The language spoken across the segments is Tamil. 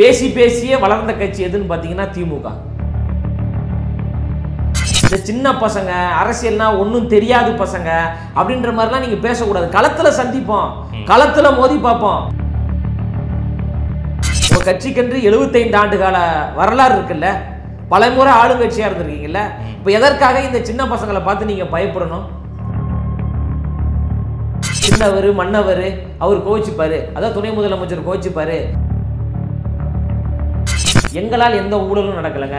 பேசி பேசியே வளர்ந்த கட்சி எதுன்னு பார்த்தீங்கன்னா திமுக. இந்த சின்ன பசங்க அரசியல்னா ஒன்றும் தெரியாத பசங்க அப்படின்ற மாதிரிலாம் நீங்கள் பேசக்கூடாது. களத்தில் சந்திப்போம். களத்தில் மோதி பார்ப்போம். உங்கள் கட்சிக்கென்று எழுபத்தைந்து ஆண்டு கால வரலாறு இருக்குல்ல? பலமுறை ஆளுங்கட்சியாக இருந்திருக்கீங்கல்ல? இப்போ எதற்காக இந்த சின்ன பசங்களை பார்த்து நீங்கள் பயப்படணும்? சின்னவர் மன்னவர் அவர் கோச்சிப்பாரு அதான் துணை முதலமைச்சர் கோச்சிப்பாரு எங்களால் எந்த ஊழலும் நடக்கலைங்க.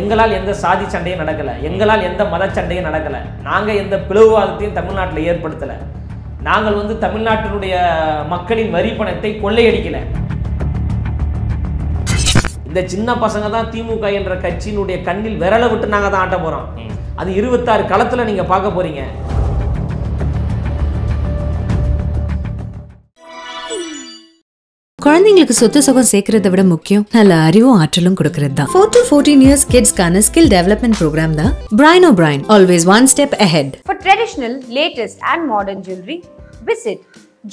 எங்களால் எந்த சாதி சண்டையும் நடக்கலை. எங்களால் எந்த மத சண்டையும் நடக்கலை. நாங்கள் எந்த பிளவுவாதத்தையும் தமிழ்நாட்டில் ஏற்படுத்தலை. நாங்கள் வந்து தமிழ்நாட்டினுடைய மக்களின் வரி பணத்தை கொள்ளையடிக்கலை. இந்த சின்ன பசங்க தான் திமுக என்ற கட்சியினுடைய கண்ணில் விரலை விட்டு நாங்கள் தான் ஆட்ட போகிறோம் அது இருபத்தாறு களத்தில் நீங்கள் பார்க்க போகிறீங்க குழந்தைங்களுக்கு சொத்து சுகம் சேர்க்கறத விட முக்கியம். நல்ல அறிவும் ஆற்றலும் கொடுக்கறது தான். ஃபோர் டு ஃபோர்டீன் இயர்ஸ் கிட்ஸ்க்கான ஸ்கில் டெவலப்மெண்ட் ப்ரோக்ராம் தான் brain O brain always one step ahead. For traditional, latest, and modern jewelry, visit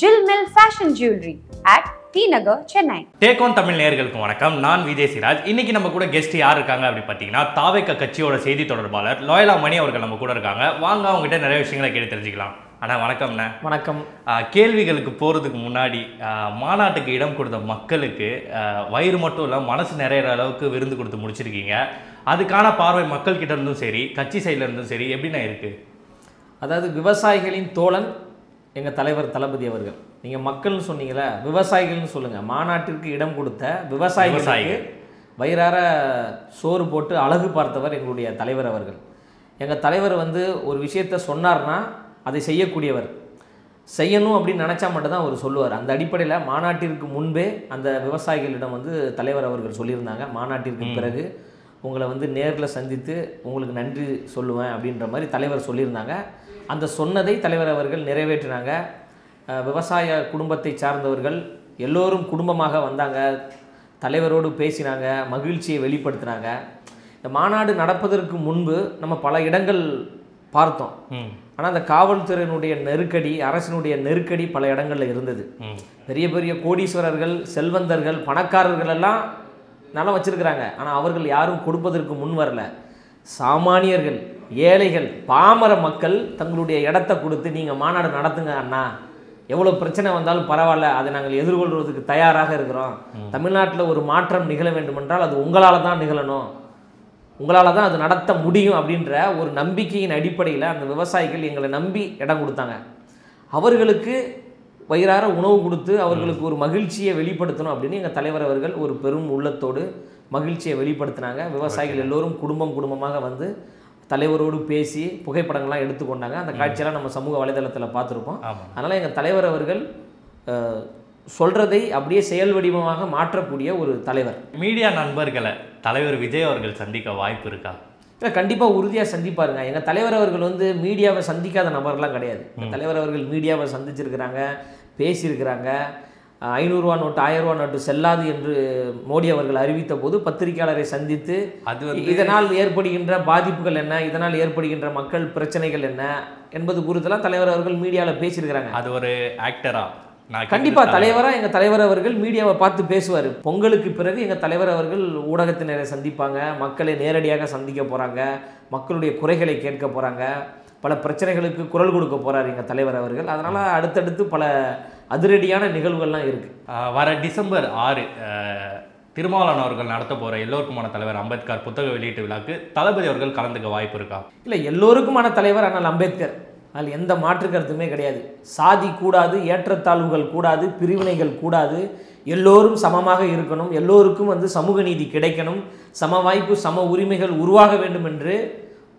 Jill Mill Fashion Jewelry at T Nagar, Chennai. Take on Tamil நேயர்களுக்கு வணக்கம். நான் விஜய் சிராஜ். இன்னைக்கு நம்ம கூட கெஸ்ட் யார் இருக்காங்க அப்படி பார்த்தீங்கன்னா தாவேக்க கட்சியோட செய்தி தொடர்பாளர் லோயலா மணி அவர்கள் நம்ம கூட இருக்காங்க. வாங்க அவங்ககிட்ட நிறைய விஷயங்களை கேட்டு தெரிஞ்சுக்கலாம். அண்ணா வணக்கம்ண்ணே. வணக்கம். கேள்விகளுக்கு போகிறதுக்கு முன்னாடி மாநாட்டுக்கு இடம் கொடுத்த மக்களுக்கு வயிறு மட்டும் இல்லை மனசு நிறையிற அளவுக்கு விருந்து கொடுத்து முடிச்சிருக்கீங்க. அதுக்கான பார்வை மக்கள் கிட்ட இருந்தும் சரி கட்சி சைடுல இருந்தும் சரி எப்படிண்ணா இருக்கு? அதாவது விவசாயிகளின் தோழன் எங்கள் தலைவர் தளபதி அவர்கள். நீங்கள் மக்கள்னு சொன்னீங்களே விவசாயிகள்னு சொல்லுங்கள் மாநாட்டிற்கு இடம் கொடுத்த விவசாயிகளுக்கு விவசாயிகள். வயிறார சோறு போட்டு அழகு பார்த்தவர் எங்களுடைய தலைவர் அவர்கள். எங்கள் தலைவர் வந்து ஒரு விஷயத்த சொன்னார்னா அதை செய்யக்கூடியவர். செய்யணும் அப்படின்னு நினச்சா மட்டும்தான் அவர் சொல்லுவார். அந்த அடிப்படையில் மாநாட்டிற்கு முன்பே அந்த விவசாயிகளிடம் வந்து தலைவர் அவர்கள் சொல்லியிருந்தாங்க. மாநாட்டிற்கு பிறகு உங்களை வந்து நேரில் சந்தித்து உங்களுக்கு நன்றி சொல்லுவேன் அப்படின்ற மாதிரி தலைவர் சொல்லியிருந்தாங்க. அந்த சொன்னதை தலைவர் அவர்கள் நிறைவேற்றினாங்க. விவசாய குடும்பத்தை சார்ந்தவர்கள் எல்லோரும் குடும்பமாக வந்தாங்க. தலைவரோடு பேசினாங்க மகிழ்ச்சியை வெளிப்படுத்தினாங்க. இந்த மாநாடு நடப்பதற்கு முன்பு நம்ம பல இடங்கள் பார்த்தோம். ஆனால் அந்த காவல்துறையினுடைய நெருக்கடி அரசினுடைய நெருக்கடி பல இடங்களில் இருந்தது. பெரிய பெரிய கோடீஸ்வரர்கள் செல்வந்தர்கள் பணக்காரர்கள் எல்லாம் நலம் வச்சிருக்கிறாங்க. ஆனால் அவர்கள் யாரும் கொடுப்பதற்கு முன் வரல. சாமானியர்கள் ஏழைகள் பாமர மக்கள் தங்களுடைய இடத்த கொடுத்து நீங்கள் மாநாடு நடத்துங்க அண்ணா. எவ்வளோ பிரச்சனை வந்தாலும் பரவாயில்ல. அதை நாங்கள் எதிர்கொள்வதற்கு தயாராக இருக்கிறோம். தமிழ்நாட்டில் ஒரு மாற்றம் நிகழ வேண்டுமென்றால் அது உங்களால் தான் நிகழணும். உங்களால் தான் அது நடத்த முடியும் அப்படின்ற ஒரு நம்பிக்கையின் அடிப்படையில் அந்த விவசாயிகள் எங்களை நம்பி இடம் கொடுத்தாங்க. அவர்களுக்கு வயிறார உணவு கொடுத்து அவர்களுக்கு ஒரு மகிழ்ச்சியை வெளிப்படுத்தணும் அப்படின்னு எங்கள் தலைவர் அவர்கள் ஒரு பெரும் உள்ளத்தோடு மகிழ்ச்சியை வெளிப்படுத்தினாங்க. விவசாயிகள் எல்லோரும் குடும்பம் குடும்பமாக வந்து தலைவரோடு பேசி புகைப்படங்கள்லாம் எடுத்துக்கொண்டாங்க. அந்த காட்சியெல்லாம் நம்ம சமூக வலைதளத்தில் பார்த்துருப்போம். அதனால் எங்கள் தலைவர் அவர்கள் அஹ், சொல்றதை அப்படியே செயல் வடிவமாக மாற்றக்கூடிய ஒரு தலைவர். மீடியா நண்பர்களை தலைவர் விஜய் அவர்கள் சந்திக்க வாய்ப்பு இருக்கா? இல்லை கண்டிப்பாக உறுதியாக சந்திப்பாருங்க. எங்கள் தலைவர் அவர்கள் வந்து மீடியாவை சந்திக்காத நபர்லாம் கிடையாது. தலைவர் அவர்கள் மீடியாவை சந்திச்சிருக்கிறாங்க பேசியிருக்கிறாங்க. ஐநூறுரூவா நோட்டு ஆயிரம் ரூபா நோட்டு செல்லாது என்று மோடி அவர்கள் அறிவித்த போது பத்திரிகையாளரை சந்தித்து அது இதனால் ஏற்படுகின்ற பாதிப்புகள் என்ன இதனால் ஏற்படுகின்ற மக்கள் பிரச்சனைகள் என்ன என்பது குறித்தெல்லாம் தலைவர் அவர்கள் மீடியாவில் பேசியிருக்கிறாங்க. அது ஒரு ஆக்டரா? நான் கண்டிப்பா கேட்டது தலைவரா அவர்கள் மீடியாவை பார்த்து பேசுவார். பொங்கலுக்கு பிறகு எங்க தலைவர் அவர்கள் ஊடகத்தினரை சந்திப்பாங்க மக்களை நேரடியாக சந்திக்க போறாங்க மக்களுடைய குறைகளை கேட்க போறாங்க பல பிரச்சனைகளுக்கு குரல் கொடுக்க போறார் எங்க தலைவர் அவர்கள். அதனால அடுத்தடுத்து பல அதிரடியான நிகழ்வுகள்லாம் இருக்கு. ஆஹ் வர டிசம்பர் ஆறு திருமாவளவன் அவர்கள் நடத்த போற எல்லோருக்குமான தலைவர் அம்பேத்கர் புத்தக வெளியீட்டு விழாக்கு தளபதி அவர்கள் கலந்துக்க வாய்ப்பு இருக்கா? இல்லை எல்லோருக்குமான தலைவர் ஆனால் அம்பேத்கர். அதில் எந்த மாற்று கருத்துமே கிடையாது. சாதி கூடாது ஏற்றத்தாழ்வுகள் கூடாது பிரிவினைகள் கூடாது. எல்லோரும் சமமாக இருக்கணும். எல்லோருக்கும் வந்து சமூக நீதி கிடைக்கணும். சம வாய்ப்பு சம உரிமைகள் உருவாக வேண்டும் என்று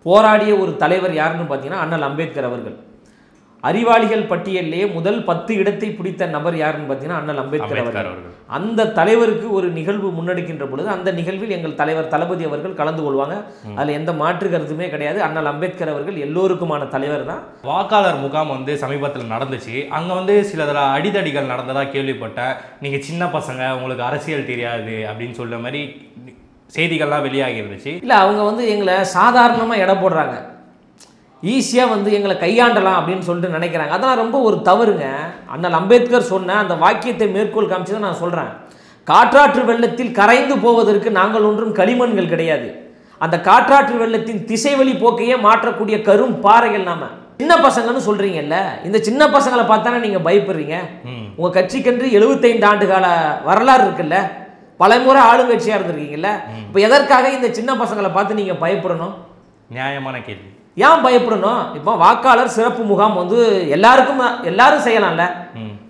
போராடிய ஒரு தலைவர் யாருன்னு பார்த்தீங்கன்னா அண்ணல் அம்பேத்கர் அவர்கள். அறிவாளிகள் பட்டியலிலே முதல் பத்து இடத்தை பிடித்த நபர் யாருன்னு பார்த்தீங்கன்னா அண்ணல் அம்பேத்கர் அவர்கள். அந்த தலைவருக்கு ஒரு நிகழ்வு முன்னெடுக்கின்ற பொழுது அந்த நிகழ்வில் எங்கள் தலைவர் தளபதி அவர்கள் கலந்து கொள்வாங்க. அதில் எந்த மாற்று கருத்துமே கிடையாது. அண்ணல் அம்பேத்கர் அவர்கள் எல்லோருக்குமான தலைவர் தான். வாக்காளர் முகாம் வந்து சமீபத்தில் நடந்துச்சு. அங்கே வந்து சில அடிதடிகள் நடந்ததா கேள்விப்பட்டேன் நீங்கள் சின்ன பசங்க உங்களுக்கு அரசியல் தெரியாது அப்படின்னு சொல்ற மாதிரி செய்திகள்லாம் வெளியாகி இருந்துச்சு. இல்லை அவங்க வந்து எங்களை சாதாரணமாக எடை போடுறாங்க. ஈஸியாக வந்து எங்களை கையாண்டலாம் அப்படின்னு சொல்லிட்டு நினைக்கிறாங்க. அதெல்லாம் ரொம்ப ஒரு தவறுங்க. அண்ணல் அம்பேத்கர் சொன்ன அந்த வாக்கியத்தை மேற்கோள் காமிச்சு தான் நான் சொல்கிறேன் காற்றாற்று வெள்ளத்தில் கரைந்து போவதற்கு நாங்கள் ஒன்றும் களிமண்கள் கிடையாது. அந்த காற்றாற்று வெள்ளத்தின் திசைவழி போக்கையே மாற்றக்கூடிய கரும் பாறைகள் நாம. சின்ன பசங்கன்னு சொல்றீங்கல்ல? இந்த சின்ன பசங்களை பார்த்தானே நீங்க பயப்படுறீங்க? உங்க கட்சிக்கென்று 75 ஆண்டு கால வரலாறு இருக்குல்ல? பலமுறை ஆளுங்கட்சியா இருந்திருக்கீங்கல்ல? இப்போ எதற்காக இந்த சின்ன பசங்களை பார்த்து நீங்க பயப்படணும்? நியாயமான கேள்வி. ஏன் பயப்படணும்? இப்போ வாக்காளர் சிறப்பு முகாம் வந்து எல்லாருக்கும் எல்லாரும் செய்யலாம்ல.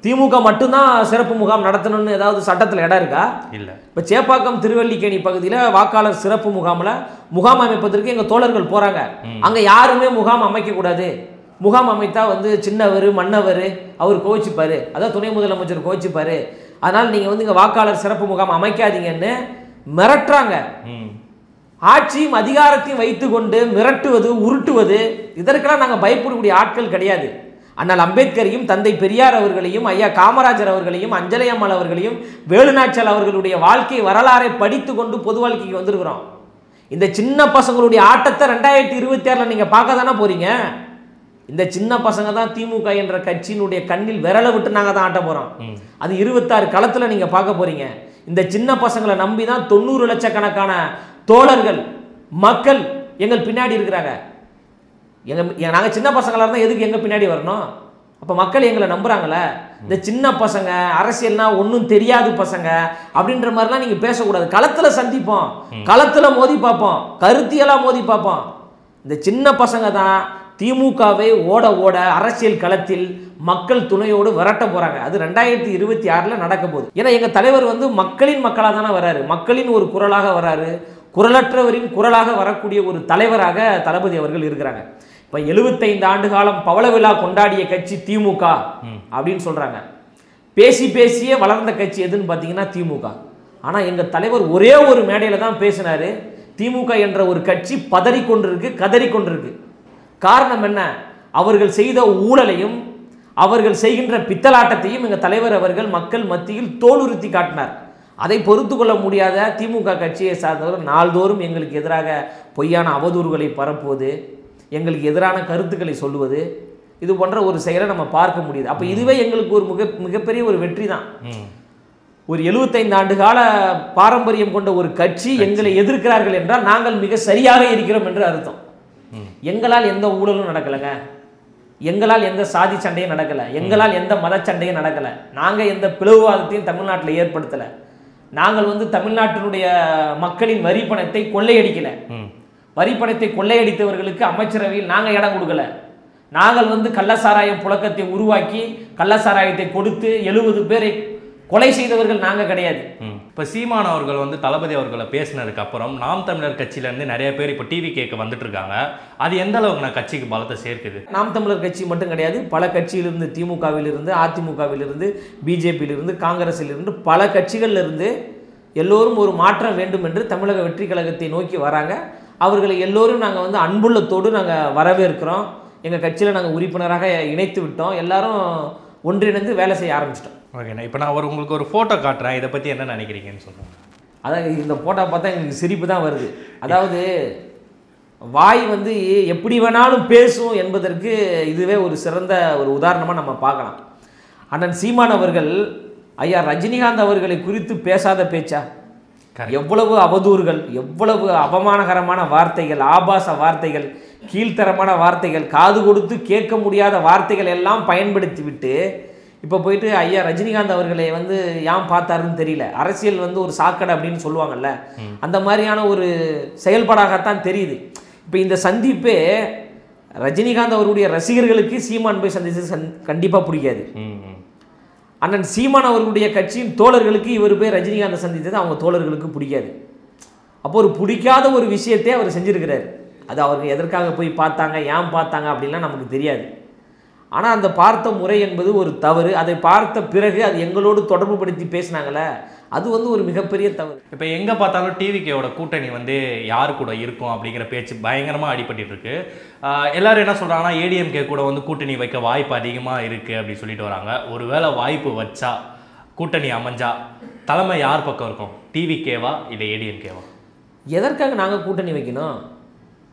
திமுக மட்டும்தான் சிறப்பு முகாம் நடத்தணும்னு ஏதாவது சட்டத்தில் இடம் இருக்கா? இல்லை. இப்போ சேப்பாக்கம் திருவல்லிக்கேணி பகுதியில் வாக்காளர் சிறப்பு முகாமில் முகாம் அமைப்பதற்கு எங்கள் தோழர்கள் போகிறாங்க அங்கே யாருமே முகாம் அமைக்கக்கூடாது. முகாம் அமைத்தா வந்து சின்னவர் மன்னவர் அவர் கோச்சிப்பார் அதான் துணை முதலமைச்சர் கோச்சிப்பார் அதனால் நீங்கள் வந்து இங்கே வாக்காளர் சிறப்பு முகாம் அமைக்காதீங்கன்னு மிரட்டுறாங்க. ஆட்சியும் அதிகாரத்தையும் வைத்துக்கொண்டு மிரட்டுவது உருட்டுவது இதற்கெல்லாம் நாங்கள் பயப்படக்கூடிய ஆட்கள் கிடையாது. அண்ணல் அம்பேத்கரையும் தந்தை பெரியார் அவர்களையும் ஐயா காமராஜர் அவர்களையும் அஞ்சலை அம்மாள் அவர்களையும் வேலுநாச்சல் அவர்களுடைய வாழ்க்கை வரலாறை படித்து கொண்டு பொது வாழ்க்கைக்கு வந்திருக்கிறோம். இந்த சின்ன பசங்களுடைய ஆட்டத்தை ரெண்டாயிரத்தி இருபத்தி ஆறில் நீங்கள் பார்க்க தானே போறீங்க? இந்த சின்ன பசங்க தான் திமுக என்ற கட்சியினுடைய கண்ணில் விரலை விட்டு நாங்கள் தான் ஆட்ட போகிறோம் அது இருபத்தாறு களத்தில் நீங்கள் பார்க்க போறீங்க. இந்த சின்ன பசங்களை நம்பி தான் தொண்ணூறு லட்சக்கணக்கான தோழர்கள் மக்கள் எங்கள் பின்னாடி இருக்கிறாங்க. எங்கள் நாங்கள் சின்ன பசங்களாக இருந்தால் எதுக்கு எங்கள் பின்னாடி வரணும்? அப்போ மக்கள் எங்களை நம்புறாங்களே இந்த சின்ன பசங்க அரசியல்னா ஒன்றும் தெரியாது பசங்க அப்படின்ற மாதிரிலாம் நீங்கள் பேசக்கூடாது. களத்தில் சந்திப்போம். களத்தில் மோதி பார்ப்போம். கருத்தியெல்லாம் மோதி பார்ப்போம். இந்த சின்ன பசங்க தான் திமுகவை ஓட ஓட அரசியல் களத்தில் மக்கள் துணையோடு விரட்ட போறாங்க. அது ரெண்டாயிரத்தி இருபத்தி ஆறில் நடக்க போகுது. ஏன்னா எங்கள் தலைவர் வந்து மக்களின் மக்களாக தானே வராரு. மக்களின் ஒரு குரலாக வராரு. குரலற்றவரின் குரலாக வரக்கூடிய ஒரு தலைவராக தளபதி அவர்கள் இருக்கிறாங்க. இப்போ எழுபத்தைந்து ஆண்டு காலம் பவள விழா கொண்டாடிய கட்சி திமுக அப்படின்னு சொல்கிறாங்க பேசி பேசியே வளர்ந்த கட்சி எதுன்னு பார்த்தீங்கன்னா திமுக. ஆனால் எங்கள் தலைவர் ஒரே ஒரு மேடையில் தான் பேசினார். திமுக என்ற ஒரு கட்சி பதறிக்கொண்டிருக்கு கதறிக்கொண்டிருக்கு. காரணம் என்ன? அவர்கள் செய்த ஊழலையும் அவர்கள் செய்கின்ற பித்தலாட்டத்தையும் எங்கள் தலைவர் அவர்கள் மக்கள் மத்தியில் தோலுறுத்தி காட்டினார். அதை பொறுத்து கொள்ள முடியாத திமுக கட்சியை சார்ந்தவர் நாள்தோறும் எங்களுக்கு எதிராக பொய்யான அவதூறுகளை பரப்புவது எங்களுக்கு எதிரான கருத்துக்களை சொல்லுவது இது போன்ற ஒரு செயலை நம்ம பார்க்க முடியுது. அப்போ இதுவே எங்களுக்கு ஒரு மிக மிகப்பெரிய ஒரு வெற்றி தான். ஒரு 75 ஆண்டு கால பாரம்பரியம் கொண்ட ஒரு கட்சி எங்களை எதிர்க்கிறார்கள் என்றால் நாங்கள் மிக சரியாக இருக்கிறோம் என்று அர்த்தம். எங்களால் எந்த ஊழலும் நடக்கலைங்க. எங்களால் எந்த சாதி சண்டையும் நடக்கலை. எங்களால் எந்த மத சண்டையும் நடக்கலை. நாங்கள் எந்த பிளவுவாதத்தையும் தமிழ்நாட்டில் ஏற்படுத்தலை. நாங்கள் வந்து தமிழ்நாட்டினுடைய மக்களின் வரி பணத்தை கொள்ளையடிக்கலை. வரி பணத்தை கொள்ளையடித்தவர்களுக்கு அமைச்சரவையில் நாங்கள் இடம் கொடுக்கல. நாங்கள் வந்து கள்ளசாராயம் புழக்கத்தை உருவாக்கி கள்ளசாராயத்தை கொடுத்து எழுபது பேரை கொலை செய்தவர்கள் நாங்கள் கிடையாது. இப்போ சீமான் அவர்கள் வந்து தளபதி அவர்களை பேசினதுக்கு அப்புறம் நாம் தமிழர் கட்சியிலேருந்து நிறைய பேர் இப்போ டிவி கேட்க வந்துட்டு இருக்காங்க அது எந்த அளவுக்கு நான் கட்சிக்கு பலத்தை சேர்க்குது? நாம் தமிழர் கட்சி மட்டும் கிடையாது பல கட்சியிலிருந்து திமுகவிலிருந்து அதிமுகவிலிருந்து பிஜேபியிலிருந்து காங்கிரஸிலிருந்து பல கட்சிகள்ல இருந்து எல்லோரும் ஒரு மாற்றம் வேண்டும் என்று தமிழக வெற்றி கழகத்தை நோக்கி வராங்க. அவர்களை எல்லோரும் நாங்கள் வந்து அன்புள்ளத்தோடு நாங்கள் வரவேற்கிறோம். எங்கள் கட்சியில் நாங்கள் உறுப்பினராக இணைத்து விட்டோம். எல்லாரும் ஒன்றிணைந்து வேலை செய்ய ஆரம்பிச்சிட்டோம். ஓகேண்ணா இப்போ நான் ஒரு உங்களுக்கு ஒரு ஃபோட்டோ காட்டுறேன். இதை பற்றி என்ன நினைக்கிறீங்கன்னு சொல்லுங்கள் அதான் இந்த போட்டோ பார்த்தா எங்களுக்கு சிரிப்பு தான் வருது. அதாவது வாய் வந்து எப்படி வேணாலும் பேசும் என்பதற்கு இதுவே ஒரு சிறந்த ஒரு உதாரணமாக நம்ம பார்க்கலாம். அண்ணன் சீமான் அவர்கள் ஐயா ரஜினிகாந்த் அவர்களை குறித்து பேசாத பேச்சா. எவ்வளவு அவதூறுகள் எவ்வளவு அவமானகரமான வார்த்தைகள் ஆபாச வார்த்தைகள் கீழ்த்தரமான வார்த்தைகள் காது கொடுத்து கேட்க முடியாத வார்த்தைகள் எல்லாம் பயன்படுத்தி விட்டு இப்போ போயிட்டு ஐயா ரஜினிகாந்த் அவர்களை வந்து ஏன் பார்த்தாருன்னு தெரியல. அரசியல் வந்து ஒரு சாக்கடை அப்படின்னு சொல்லுவாங்கல்ல. அந்த மாதிரியான ஒரு செயல்பாடாகத்தான் தெரியுது. இப்போ இந்த சந்திப்பே ரஜினிகாந்த் அவருடைய ரசிகர்களுக்கு சீமான் போய் சந்திச்சு சந் கண்டிப்பாக பிடிக்காது. அண்ணன் சீமான் அவர்களுடைய கட்சியின் தோழர்களுக்கு இவர் போய் ரஜினிகாந்தை சந்தித்தது அவங்க தோழர்களுக்கு பிடிக்காது. அப்போ ஒரு பிடிக்காத ஒரு விஷயத்தை அவர் செஞ்சிருக்கிறார். அது அவருக்கு எதற்காக போய் பார்த்தாங்க ஏன் பார்த்தாங்க அப்படின்லாம் நமக்கு தெரியாது. ஆனால் அந்த பார்த்த முறை என்பது ஒரு தவறு. அதை பார்த்த பிறகு அது எங்களோடு தொடர்பு படுத்தி பேசினாங்களே அது வந்து ஒரு மிகப்பெரிய தவறு. இப்போ எங்கே பார்த்தாலும் டிவிகேவோட கூட்டணி வந்து யார் கூட இருக்கும் அப்படிங்கிற பேச்சு பயங்கரமாக அடிபட்டு இருக்கு எல்லாரும் என்ன சொல்கிறாங்கன்னா ஏடிஎம்கே கூட வந்து கூட்டணி வைக்க வாய்ப்பு அதிகமாக இருக்குது அப்படின்னு சொல்லிட்டு வராங்க. ஒருவேளை வாய்ப்பு வச்சா கூட்டணி அமைஞ்சா தலைமை யார் பக்கம் இருக்கும்? டிவிகேவா இல்லை ஏடிஎம்கேவா எதற்காக நாங்கள் கூட்டணி வைக்கணும்?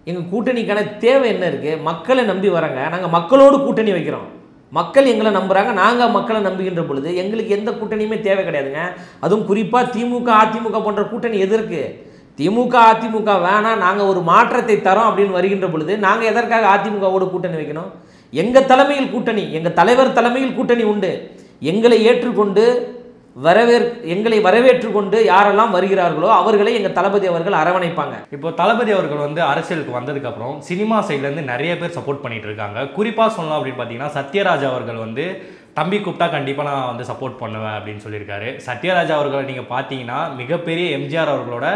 எங்கள் கூட்டணிக்கான தேவை என்ன இருக்குது மக்களை நம்பி வராங்க. நாங்கள் மக்களோடு கூட்டணி வைக்கிறோம். மக்கள் எங்களை நம்புகிறாங்க நாங்கள் மக்களை நம்புகின்ற பொழுது எங்களுக்கு எந்த கூட்டணியுமே தேவை கிடையாதுங்க. அதுவும் குறிப்பாக திமுக அதிமுக போன்ற கூட்டணி எதற்கு திமுக அதிமுக வேணாம் நாங்கள் ஒரு மாற்றத்தை தரோம் அப்படின்னு வருகின்ற பொழுது நாங்கள் எதற்காக அதிமுகவோடு கூட்டணி வைக்கணும்? எங்கள் தலைமையில் கூட்டணி எங்கள் தலைவர் தலைமையில் கூட்டணி உண்டு. எங்களை ஏற்றுக்கொண்டு வரவேற் எங்களை வரவேற்று கொண்டு யாரெல்லாம் வருகிறார்களோ அவர்களை எங்கள் தளபதி அவர்கள் அரவணைப்பாங்க. இப்போ தளபதி அவர்கள் வந்து அரசியலுக்கு வந்ததுக்கு அப்புறம் சினிமா சைட்லேருந்து நிறைய பேர் சப்போர்ட் பண்ணிட்டு இருக்காங்க. குறிப்பாக சொல்லலாம் அப்படின்னு பார்த்தீங்கன்னா சத்யராஜ் அவர்கள் வந்து தம்பி கூப்பிட்டா கண்டிப்பாக நான் வந்து சப்போர்ட் பண்ணுவேன் அப்படின்னு சொல்லியிருக்காரு. சத்யராஜ் அவர்களை நீங்கள் பார்த்தீங்கன்னா மிகப்பெரிய எம்ஜிஆர் அவர்களோட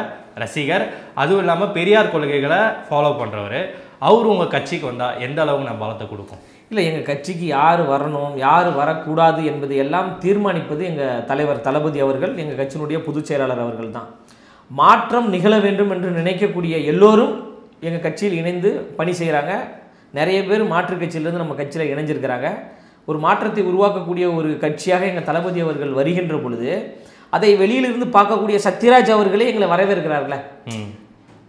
ரசிகர். அதுவும் இல்லாமல் பெரியார் கொள்கைகளை ஃபாலோ பண்ணுறவர் அவர் உங்கள் கட்சிக்கு வந்தால் எந்த அளவுக்கு நான் பலத்தை கொடுக்கும்? இல்லை எங்கள் கட்சிக்கு யார் வரணும் யார் வரக்கூடாது என்பதை எல்லாம் தீர்மானிப்பது எங்கள் தலைவர் தளபதி அவர்கள் எங்கள் கட்சியினுடைய பொதுச் செயலாளர் அவர்கள் தான் மாற்றம் நிகழ வேண்டும் என்று நினைக்கக்கூடிய எல்லோரும் எங்கள் கட்சியில் இணைந்து பணி செய்கிறாங்க நிறைய பேர் மாற்றுக் கட்சியிலேருந்து நம்ம கட்சியில் இணைஞ்சிருக்கிறாங்க. ஒரு மாற்றத்தை உருவாக்கக்கூடிய ஒரு கட்சியாக எங்கள் தளபதி அவர்கள் வருகின்ற பொழுது அதை வெளியிலிருந்து பார்க்கக்கூடிய சத்யராஜ் அவர்களே எங்களை வரவேற்கிறார்களே.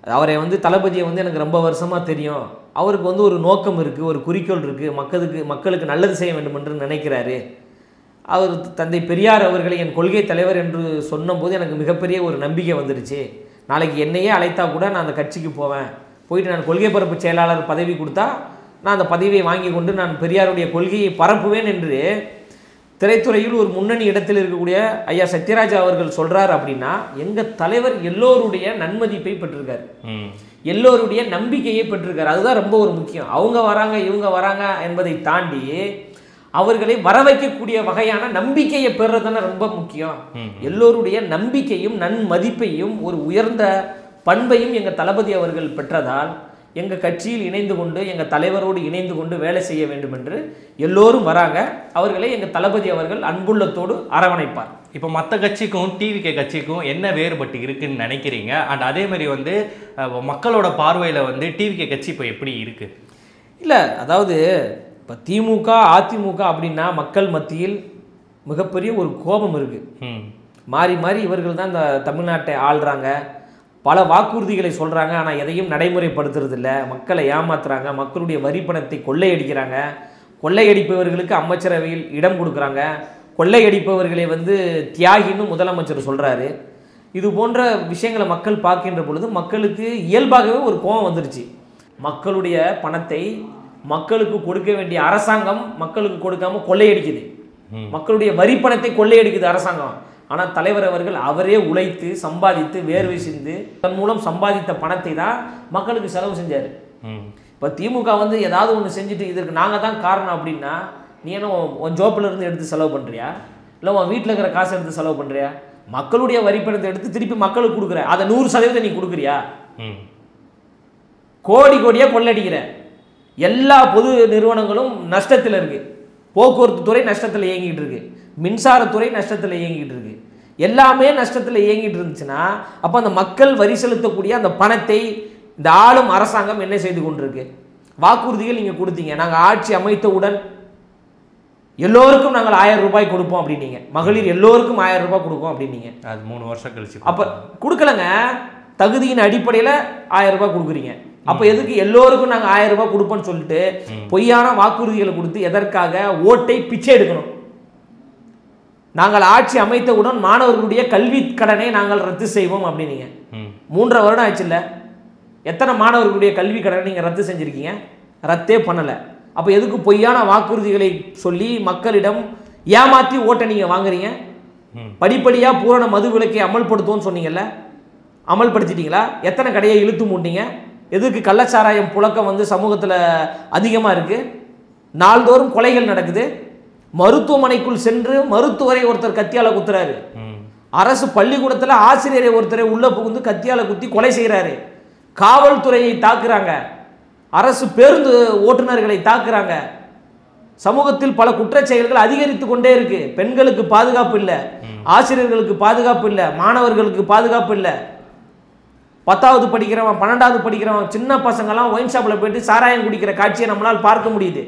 அவரை வந்து தளபதியை வந்து எனக்கு ரொம்ப வருஷமாக தெரியும். அவருக்கு வந்து ஒரு நோக்கம் இருக்குது ஒரு குறிக்கோள் இருக்குது மக்களுக்கு மக்களுக்கு நல்லது செய்ய வேண்டும் என்று நினைக்கிறாரு. அவர் தந்தை பெரியார் அவர்களை என் கொள்கை தலைவர் என்று சொன்னபோது எனக்கு மிகப்பெரிய ஒரு நம்பிக்கை வந்துடுச்சு நாளைக்கு என்னையே அழைத்தா கூட நான் அந்த கட்சிக்கு போவேன். போயிட்டு நான் கொள்கை பரப்பு செயலாளர் பதவி கொடுத்தா நான் அந்த பதவியை வாங்கி கொண்டு நான் பெரியாருடைய கொள்கையை பரப்புவேன் என்று திரைத்துறையில் ஒரு முன்னணி இடத்தில் இருக்கக்கூடிய ஐயா சத்யராஜா அவர்கள் சொல்றார் அப்படின்னா எங்கள் தலைவர் எல்லோருடைய நன்மதிப்பை பெற்றிருக்காரு. எல்லோருடைய நம்பிக்கையை பெற்றிருக்காரு. அதுதான் ரொம்ப ஒரு முக்கியம். அவங்க வராங்க இவங்க வராங்க என்பதை தாண்டி அவர்களை வர வைக்கக்கூடிய வகையான நம்பிக்கையை பெறுறது தானே ரொம்ப முக்கியம். எல்லோருடைய நம்பிக்கையும் நன்மதிப்பையும் ஒரு உயர்ந்த பண்பையும் எங்கள் தளபதி அவர்கள் பெற்றதால் எங்கள் கட்சியில் இணைந்து கொண்டு எங்கள் தலைவரோடு இணைந்து கொண்டு வேலை செய்ய வேண்டும் என்று எல்லோரும் வராங்க. அவர்களை எங்கள் தளபதி அவர்கள் அன்புள்ளத்தோடு அரவணைப்பார். இப்போ மற்ற கட்சிக்கும் டிவிகே கட்சிக்கும் என்ன வேறுபட்டு இருக்குன்னு நினைக்கிறீங்க? அண்ட் அதே மாதிரி வந்து மக்களோட பார்வையில் வந்து டிவிகே கட்சி இப்போ எப்படி இருக்கு? இல்லை அதாவது இப்போ திமுக அதிமுக அப்படின்னா மக்கள் மத்தியில் மிகப்பெரிய ஒரு கோபம் இருக்குது ம். மாறி மாறி இவர்கள் தான் இந்த தமிழ்நாட்டை ஆள்றாங்க. பல வாக்குறுதிகளை சொல்கிறாங்க ஆனால் எதையும் நடைமுறைப்படுத்துறது இல்ல மக்களை ஏமாத்துறாங்க. மக்களுடைய வரி பணத்தை கொள்ளையடிக்கிறாங்க. கொள்ளையடிப்பவர்களுக்கு அமைச்சரவையில் இடம் கொடுக்குறாங்க. கொள்ளையடிப்பவர்களை வந்து தியாகின்னு முதலமைச்சர் சொல்கிறாரு இது போன்ற விஷயங்களை மக்கள் பார்க்கின்ற பொழுது மக்களுக்கு இயல்பாகவே ஒரு கோபம் வந்துருச்சு. மக்களுடைய பணத்தை மக்களுக்கு கொடுக்க வேண்டிய அரசாங்கம் மக்களுக்கு கொடுக்காம கொள்ளையடிக்குது. மக்களுடைய வரி பணத்தை கொள்ளையடிக்குது அரசாங்கம். ஆனால் தலைவர் அவர்கள் அவரே உழைத்து சம்பாதித்து வேர்வை சிந்து தன் மூலம் சம்பாதித்த பணத்தை தான் மக்களுக்கு செலவு செஞ்சார். ம். இப்போ திமுக வந்து ஏதாவது ஒன்று செஞ்சுட்டு இதற்கு நாங்கள் தான் காரணம் அப்படின்னா நீ என்ன உன் ஜோப்பில் இருந்து எடுத்து செலவு பண்ணுறியா இல்லை உன் வீட்டில் இருக்கிற காசை எடுத்து செலவு பண்ணுறியா மக்களுடைய வரிப்பணத்தை எடுத்து திருப்பி மக்களுக்கு கொடுக்குற அதை நூறு சதவீதம் நீ கொடுக்குறியா? ம். கோடி கோடியாக கொள்ளடிக்கிற. எல்லா பொது நிறுவனங்களும் நஷ்டத்தில் இருக்கு. போக்குவரத்து துறை நஷ்டத்தில் இயங்கிட்டு இருக்கு. மின்சாரத்துறை நஷ்டத்தில் இயங்கிட்டு இருக்கு. எல்லாமே நஷ்டத்தில் இயங்கிட்டு இருந்துச்சுன்னா அப்போ அந்த மக்கள் வரி செலுத்தக்கூடிய அந்த பணத்தை இந்த ஆளும் அரசாங்கம் என்ன செய்து கொண்டிருக்கு? வாக்குறுதிகள் நீங்கள் கொடுத்தீங்க. நாங்கள் ஆட்சி அமைத்தவுடன் எல்லோருக்கும் நாங்கள் ஆயிரம் ரூபாய் கொடுப்போம் அப்படின்னீங்க. மகளிர் எல்லோருக்கும் ஆயிரம் ரூபாய் கொடுப்போம் அப்படின்னீங்க. அது மூணு வருஷம் கழிச்சு அப்ப கொடுக்கலங்க. தகுதியின் அடிப்படையில் ஆயிரம் ரூபாய் கொடுக்குறீங்க. அப்ப எதுக்கு எல்லோருக்கும் நாங்க ஆயிரம் ரூபாய் கொடுப்போம்னு சொல்லிட்டு பொய்யான வாக்குறுதிகளை கொடுத்து எதற்காக ஓட்டை பிச்சை எடுக்கணும்? நாங்கள் ஆட்சி அமைத்தவுடன் மாணவர்களுடைய கல்வி கடனை நாங்கள் ரத்து செய்வோம் அப்படின்னீங்க. மூன்றரை வருடம் ஆச்சுல்ல எத்தனை மாணவர்களுடைய கல்வி கடனை நீங்கள் ரத்து செஞ்சுருக்கீங்க? ரத்தே பண்ணலை. அப்போ எதுக்கு பொய்யான வாக்குறுதிகளை சொல்லி மக்களிடம் ஏமாற்றி ஓட்டை நீங்கள் வாங்குறீங்க. படிப்படியாக பூரண மது விலக்கை அமல்படுத்துவோம்னு சொன்னீங்கல்ல? அமல்படுத்திட்டீங்களா? எத்தனை கடையை இழுத்து மூட்டீங்க எதுக்கு கள்ளச்சாராயம் புழக்கம் வந்து சமூகத்தில் அதிகமாக இருக்குது நாள்தோறும் கொலைகள் நடக்குது. மருத்துவமனைக்குள் சென்று மருத்துவரை ஒருத்தர் கத்தியால குத்துறாரு. அரசு பள்ளிக்கூடத்தில் ஆசிரியரை ஒருத்தரை உள்ள புகுந்து கத்தியால குத்தி கொலை செய்கிறாரு காவல்துறையை தாக்குறாங்க. அரசு பேருந்து ஓட்டுநர்களை தாக்குறாங்க. சமூகத்தில் பல குற்றச் செயல்கள் அதிகரித்து கொண்டே இருக்கு. பெண்களுக்கு பாதுகாப்பு இல்லை. ஆசிரியர்களுக்கு பாதுகாப்பு இல்லை. மாணவர்களுக்கு பாதுகாப்பு இல்லை. பத்தாவது படிக்கிறவன் பன்னெண்டாவது படிக்கிறவன் சின்ன பசங்கெல்லாம் ஒயின் ஷாப்பில் போயிட்டு சாராயம் குடிக்கிற காட்சியை நம்மளால் பார்க்க முடியுது.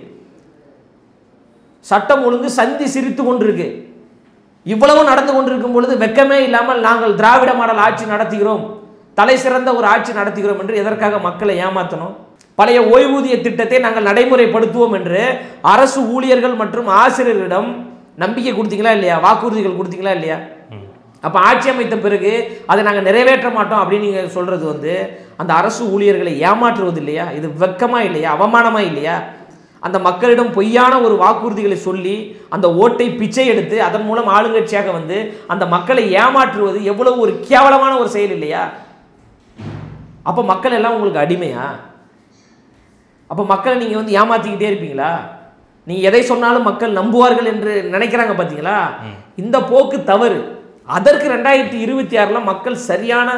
சட்டம் ஒழுங்கு சந்தி சிரித்து கொண்டிருக்கு. இவ்வளவு நடந்து கொண்டிருக்கும் பொழுது வெக்கமே இல்லாமல் நாங்கள் திராவிட மாடல் ஆட்சி நடத்துகிறோம். தலை சிறந்த ஒரு ஆட்சி நடத்துகிறோம் என்று எதற்காக மக்களை ஏமாற்றணும் பழைய ஓய்வூதிய திட்டத்தை நாங்கள் நடைமுறைப்படுத்துவோம் என்று அரசு ஊழியர்கள் மற்றும் ஆசிரியர்களிடம் நம்பிக்கை கொடுத்தீங்களா இல்லையா? வாக்குறுதிகள் கொடுத்தீங்களா இல்லையா? அப்போ ஆட்சி அமைத்த பிறகு அதை நாங்கள் நிறைவேற்ற மாட்டோம் அப்படின்னு நீங்கள் சொல்கிறது வந்து அந்த அரசு ஊழியர்களை ஏமாற்றுவது இல்லையா? இது வெக்கமா இல்லையா? அவமானமா இல்லையா? அந்த மக்களிடம் பொய்யான ஒரு வாக்குறுதிகளை சொல்லி அந்த ஓட்டை பிச்சை எடுத்து அதன் மூலம் ஆளுங்கட்சியாக வந்து அந்த மக்களை ஏமாற்றுவது எவ்வளவு ஒரு கேவலமான ஒரு செயல் இல்லையா? அப்போ மக்கள் எல்லாம் உங்களுக்கு அடிமையா? அப்போ மக்களை நீங்கள் வந்து ஏமாற்றிக்கிட்டே இருப்பீங்களா? நீங்கள் எதை சொன்னாலும் மக்கள் நம்புவார்கள் என்று நினைக்கிறாங்க பார்த்தீங்களா இந்த போக்கு தவறு. அதற்கு ரெண்டாயிரத்தி இருபத்தி ஆறில் மக்கள் சரியான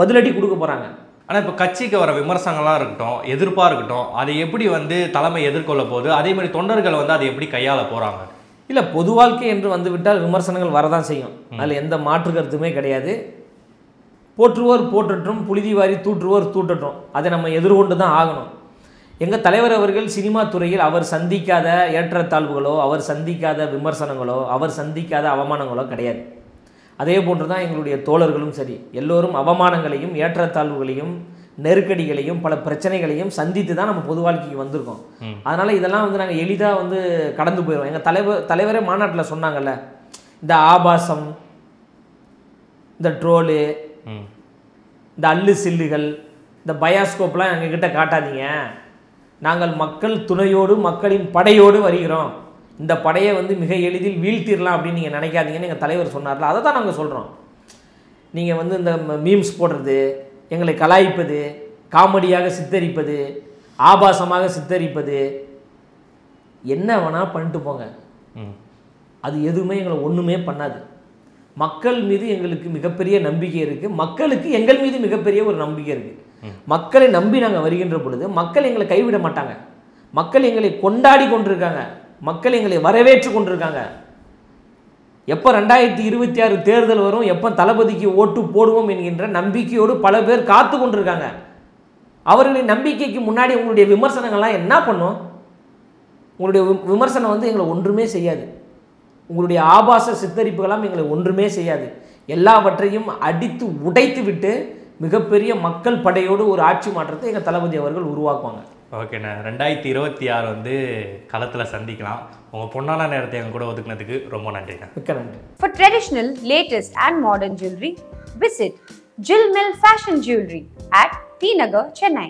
பதிலடி கொடுக்க போகிறாங்க ஆனால் இப்போ கட்சிக்கு வர விமர்சனங்களாக இருக்கட்டும் எதிர்ப்பாக இருக்கட்டும் அதை எப்படி வந்து தலைமை எதிர்கொள்ள போகுது அதே மாதிரி தொண்டர்கள் வந்து அதை எப்படி கையாள போகிறாங்க இல்லை பொது வாழ்க்கை என்று வந்துவிட்டால் விமர்சனங்கள் வரதான் செய்யும். அதில் எந்த மாற்று கருத்துமே கிடையாது. போற்றுவோர் போற்றட்டும் புழுதி வாரி தூற்றுவோர் தூற்றட்டும். அதை நம்ம எதிர்கொண்டு தான் ஆகணும். எங்கள் தலைவர் அவர்கள் சினிமா துறையில் அவர் சந்திக்காத ஏற்றத்தாழ்வுகளோ அவர் சந்திக்காத விமர்சனங்களோ அவர் சந்திக்காத அவமானங்களோ கிடையாது. அதே போன்று தான் எங்களுடைய தோழர்களும் சரி எல்லோரும் அவமானங்களையும் ஏற்றத்தாழ்வுகளையும் நெருக்கடிகளையும் பல பிரச்சனைகளையும் சந்தித்து தான் நம்ம பொது வாழ்க்கைக்கு வந்திருக்கோம். அதனால் இதெல்லாம் வந்து நாங்கள் எளிதாக வந்து கடந்து போயிடுவோம் எங்கள் தலைவர் தலைவரே மாநாட்டில் சொன்னாங்கல்ல இந்த ஆபாசம் இந்த ட்ரோலு இந்த அல்லு சில்லுகள் இந்த பயாஸ்கோப்லாம் எங்ககிட்ட காட்டாதீங்க. நாங்கள் மக்கள் துணையோடு மக்களின் படையோடு வருகிறோம். இந்த படையை வந்து மிக எளிதில் வீழ்த்திடலாம் அப்படின்னு நீங்கள் நினைக்காதீங்கன்னு எங்கள் தலைவர் சொன்னார்ல. அதை தான் நாங்கள் சொல்கிறோம் நீங்கள் வந்து இந்த மீம்ஸ் போடுறது எங்களை கலாய்ப்பது காமெடியாக சித்தரிப்பது ஆபாசமாக சித்தரிப்பது என்ன வேணால் பண்ணிட்டு போங்க. அது எதுவுமே எங்களை ஒன்றுமே பண்ணாது. மக்கள் மீது எங்களுக்கு மிகப்பெரிய நம்பிக்கை இருக்குது மக்களுக்கு எங்கள் மீது மிகப்பெரிய ஒரு நம்பிக்கை இருக்குது மக்களை நம்பி நாங்கள் வருகின்ற பொழுது மக்கள் எங்களை கைவிட மாட்டாங்க. மக்கள் எங்களை கொண்டாடி கொண்டிருக்காங்க. மக்கள் எங்களை வரவேற்று கொண்டிருக்காங்க. எப்போ ரெண்டாயிரத்தி இருபத்தி ஆறு தேர்தல் வரும் எப்போ தளபதிக்கு ஓட்டு போடுவோம் என்கின்ற நம்பிக்கையோடு பல பேர் காத்து கொண்டிருக்காங்க. அவர்களின் நம்பிக்கைக்கு முன்னாடி உங்களுடைய விமர்சனங்கள்லாம் என்ன பண்ணும்? உங்களுடைய விமர்சனம் வந்து எங்களை ஒன்றுமே செய்யாது. உங்களுடைய ஆபாச சித்தரிப்புகளாம் எங்களை ஒன்றுமே செய்யாது. எல்லாவற்றையும் அடித்து உடைத்து விட்டு மிகப்பெரிய மக்கள் படையோடு ஒரு ஆட்சி மாற்றத்தை எங்கள் தளபதி அவர்கள் உருவாக்குவாங்க. ஓகேண்ணே ரெண்டாயிரத்தி இருபத்தி ஆறு வந்து களத்தில் சந்திக்கலாம் உங்கள் பொன்னான நேரத்தை எங்க கூட ஒதுக்குனதுக்கு ரொம்ப நன்றிண்ணே மிக்க நன்றி For traditional, latest, and modern jewelry, visit Jill Mill Fashion Jewelry at T Nagar, Chennai.